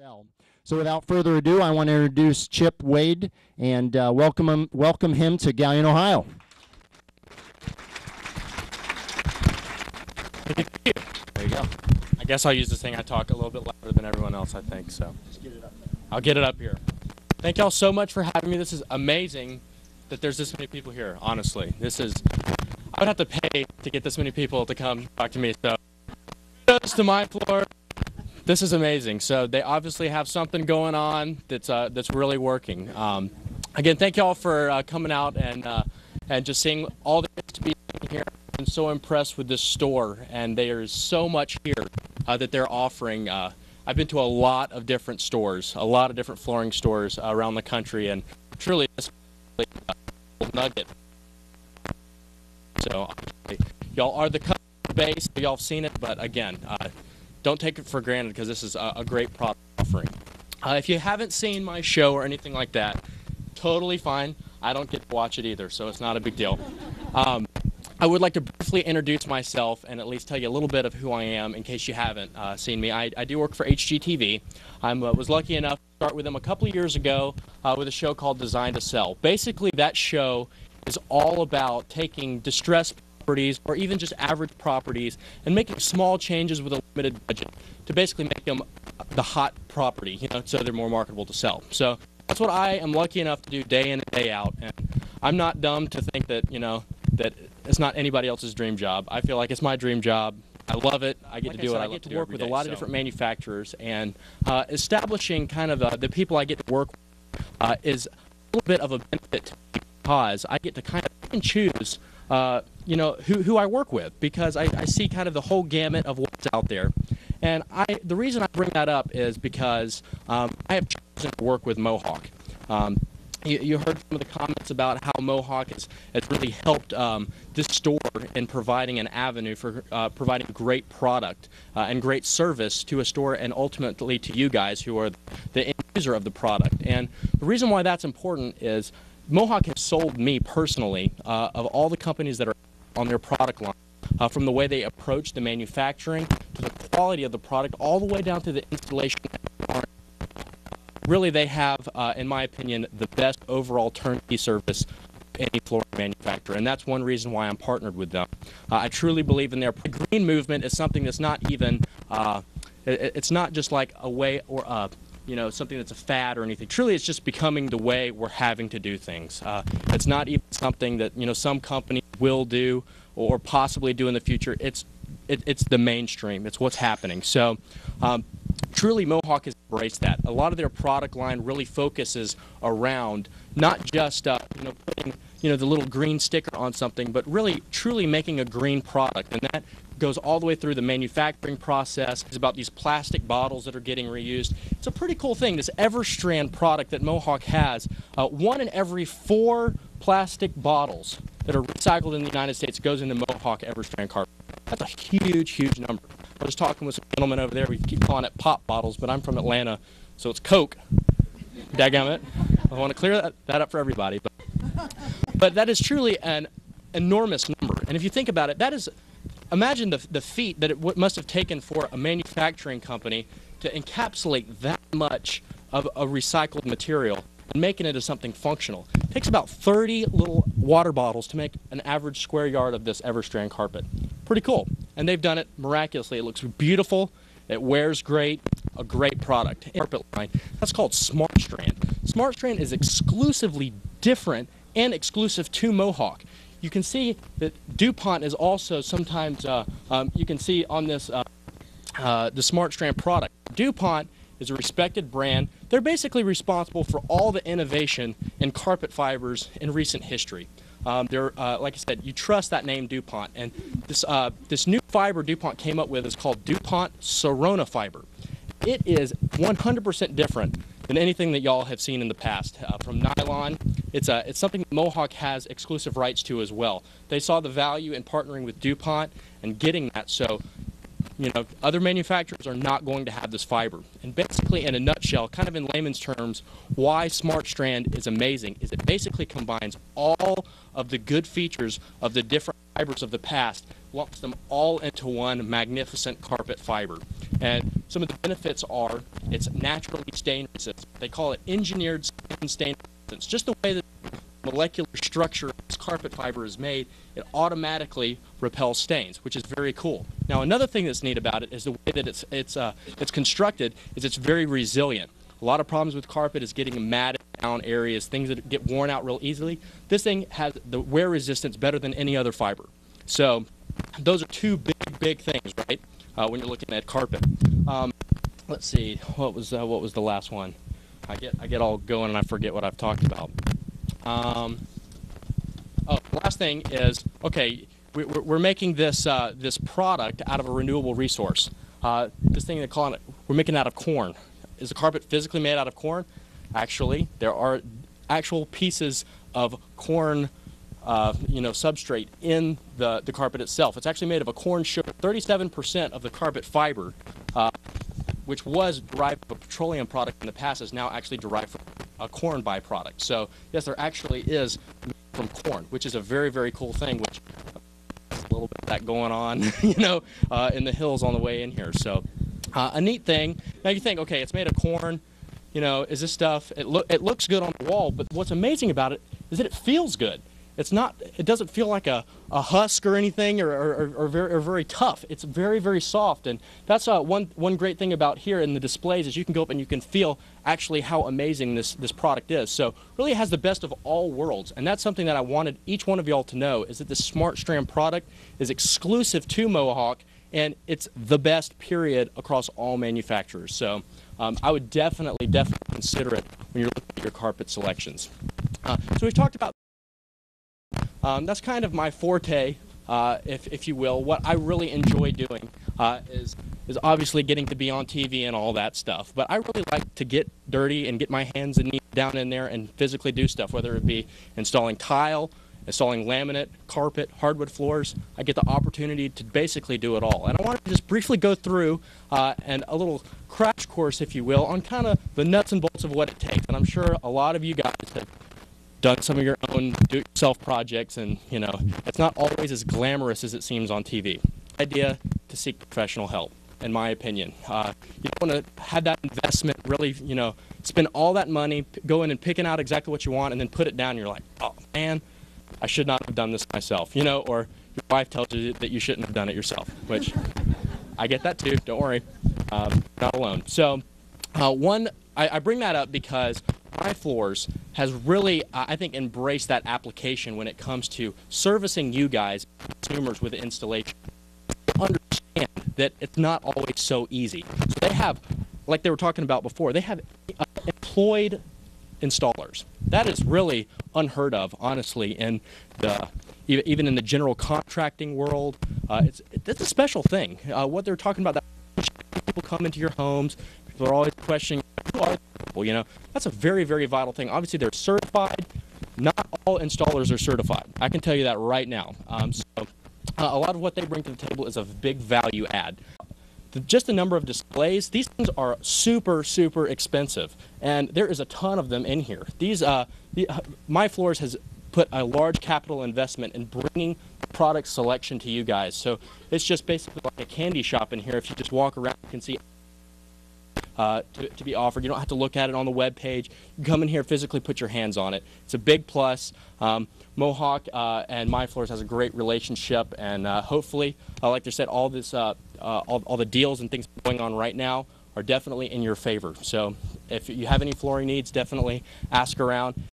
Bell. So without further ado, I want to introduce Chip Wade and uh, welcome him welcome him to Galion, Ohio. There you go. I guess I'll use this thing. I talk a little bit louder than everyone else, I think. So I'll get it up here. Thank y'all so much for having me. This is amazing that there's this many people here. Honestly, this is. I would have to pay to get this many people to come talk to me. So kudos to my floor. This is amazing. So they obviously have something going on that's uh, that's really working. Um, again, thank y'all for uh, coming out and uh, and just seeing all there is to be here. I'm so impressed with this store, and there's so much here uh, that they're offering. Uh, I've been to a lot of different stores, a lot of different flooring stores around the country, and truly, this is nugget. So, y'all are the base. Y'all have seen it, but again, uh, don't take it for granted because this is a, a great product offering. Uh, if you haven't seen my show or anything like that, totally fine. I don't get to watch it either, so it's not a big deal. Um, I would like to briefly introduce myself and at least tell you a little bit of who I am in case you haven't uh, seen me. I, I, do work for HGTV. I uh, was lucky enough to start with them a couple of years ago uh, with a show called Design to Sell. Basically, that show is all about taking distressed properties or even just average properties and making small changes with a limited budget to basically make them the hot property, you know, so they're more marketable to sell. So that's what I am lucky enough to do day in and day out. And I'm not dumb to think that, you know, that it's not anybody else's dream job. I feel like it's my dream job. I love it. I get like to do I it. I, get to work with day, a lot so. of different manufacturers and uh, establishing kind of uh, the people I get to work with uh, is a little bit of a benefit because I get to kind of and choose, uh, you know, who, who I work with because I, I see kind of the whole gamut of what's out there. And I, the reason I bring that up is because um, I have chosen to work with Mohawk. Um, you, you, heard some of the comments about how Mohawk has, has really helped um, this store in providing an avenue for uh, providing great product uh, and great service to a store and ultimately to you guys who are the end user of the product. And the reason why that's important is Mohawk has sold me personally uh, of all the companies that are on their product line. Uh, from the way they approach the manufacturing to the quality of the product, all the way down to the installation really they have, uh, in my opinion, the best overall turnkey service any flooring manufacturer, and that's one reason why I'm partnered with them. Uh, I truly believe in their the green movement is something that's not even, uh, it, it's not just like a way or uh, you know something that's a fad or anything. Truly, it's just becoming the way we're having to do things. Uh, it's not even something that you know some company will do or possibly do in the future. It's it, it's the mainstream. It's what's happening. So. Um, truly Mohawk has embraced that. A lot of their product line really focuses around not just uh, you know putting you know the little green sticker on something, but really truly making a green product, and that goes all the way through the manufacturing process. It's about these plastic bottles that are getting reused. It's a pretty cool thing. This EverStrand product that Mohawk has, uh, one in every four plastic bottles that are recycled in the United States goes into Mohawk EverStrand carpet. That's a huge, huge number. I was talking with some gentlemen over there. We keep calling it pop bottles, but I'm from Atlanta, so it's Coke. Daggum I want to clear that, that up for everybody. But, but that is truly an enormous number. And if you think about it, that is, imagine the, the feat that it must have taken for a manufacturing company to encapsulate that much of a recycled material and making it into something functional. It takes about 30 little water bottles to make an average square yard of this Everstrand carpet. Pretty cool. And they've done it miraculously. It looks beautiful. It wears great. A great product. Carpet line. That's called Smart Strand. Smart Strand is exclusively different and exclusive to Mohawk. You can see that DuPont is also sometimes, uh, um, you can see on this, uh, uh, the Smart Strand product. DuPont is a respected brand. They're basically responsible for all the innovation in carpet fibers in recent history. Um, they're, uh, like I said, you trust that name DuPont. And this, uh, this new fiber DuPont came up with is called DuPont Sorona fiber. It is 100% different than anything that y'all have seen in the past. Uh, from nylon, it's, a, it's something Mohawk has exclusive rights to as well. They saw the value in partnering with DuPont and getting that. So you know, other manufacturers are not going to have this fiber. And basically, in a nutshell, kind of in layman's terms, why Smart Strand is amazing is it basically combines all of the good features of the different fibers of the past, lumps them all into one magnificent carpet fiber. And some of the benefits are it's naturally stain resistant. They call it engineered stain, stain Just the way that the molecular structure of this carpet fiber is made, it automatically repels stains, which is very cool. Now, another thing that's neat about it is the way that it's it's uh, it's constructed is it's very resilient. A lot of problems with carpet is getting matted down areas, things that get worn out real easily. This thing has the wear resistance better than any other fiber. So, those are two big big things, right? Uh, when you're looking at carpet. Um, let's see, what was uh, what was the last one? I get I get all going and I forget what I've talked about. Um, oh, last thing is okay. We, we're, we're making this uh, this product out of a renewable resource. Uh, this thing they call it, we're making it out of corn. Is the carpet physically made out of corn? Actually, there are actual pieces of corn, uh, you know, substrate in the, the carpet itself. It's actually made of a corn sugar. 37% of the carpet fiber, uh, which was derived from a petroleum product in the past, is now actually derived from a corn byproduct. So yes, there actually is from corn, which is a very, very cool thing, which a little bit of that going on, you know, uh, in the hills on the way in here. So uh, a neat thing. Now you think, okay, it's made of corn. You know, is this stuff? It look it looks good on the wall, but what's amazing about it is that it feels good. It's not. It doesn't feel like a, a husk or anything, or, or, or, very, or very tough. It's very very soft, and that's uh, one one great thing about here in the displays is you can go up and you can feel actually how amazing this this product is. So really, it has the best of all worlds, and that's something that I wanted each one of y'all to know is that this Smart Strand product is exclusive to Mohawk, and it's the best period across all manufacturers. So um, I would definitely definitely consider it when you're looking at your carpet selections. Uh, so we've talked about um, that's kind of my forte, uh, if, if you will. What I really enjoy doing uh, is, is obviously getting to be on TV and all that stuff. But I really like to get dirty and get my hands and knees down in there and physically do stuff, whether it be installing tile, installing laminate, carpet, hardwood floors. I get the opportunity to basically do it all. And I want to just briefly go through uh, and a little crash course, if you will, on kind of the nuts and bolts of what it takes. And I'm sure a lot of you guys have done some of your own do-it-yourself projects, and you know it's not always as glamorous as it seems on TV. Idea to seek professional help, in my opinion. Uh, you don't want to have that investment really, you know, spend all that money, go in and picking out exactly what you want, and then put it down. And you're like, oh man, I should not have done this myself, you know, or your wife tells you that you shouldn't have done it yourself, which I get that too. Don't worry, um, not alone. So, uh, one, I, I bring that up because my floors has really, uh, I think, embraced that application when it comes to servicing you guys, consumers, with installation. Understand that it's not always so easy. So they have, like they were talking about before, they have employed installers. That is really unheard of, honestly, in the even in the general contracting world. Uh, it's a special thing. Uh, what they're talking about, that people come into your homes, people are always questioning people. You know, that's a very very vital thing. Obviously, they're certified. Not all installers are certified. I can tell you that right now. Um, so uh, a lot of what they bring to the table is a big value add. The, just the number of displays, these things are super, super expensive, and there is a ton of them in here. These, uh, the, uh, My Floors has put a large capital investment in bringing product selection to you guys. So it's just basically like a candy shop in here. If you just walk around, you can see uh, to, to, be offered. You don't have to look at it on the web page. You come in here, physically put your hands on it. It's a big plus. Um, Mohawk uh, and My Floors has a great relationship, and uh, hopefully, uh, like I said, all this, uh, uh, all, all the deals and things going on right now are definitely in your favor. So if you have any flooring needs, definitely ask around.